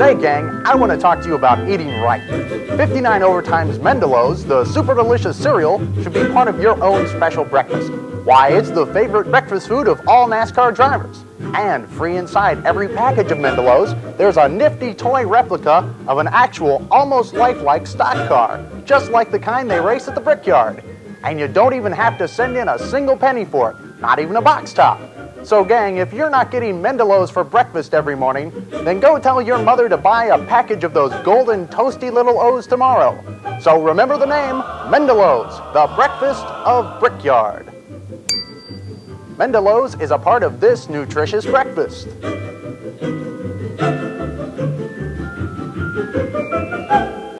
Say, gang, I want to talk to you about eating right. 59 Overtimes Mendelos, the super delicious cereal, should be part of your own special breakfast. Why, it's the favorite breakfast food of all NASCAR drivers. And free inside every package of Mendelos, there's a nifty toy replica of an actual, almost lifelike stock car, just like the kind they race at the Brickyard. And you don't even have to send in a single penny for it, not even a box top. So, gang, if you're not getting Mendelos for breakfast every morning, then go tell your mother to buy a package of those golden toasty little O's tomorrow. So remember the name Mendelos, the breakfast of Brickyard. Mendelos is a part of this nutritious breakfast.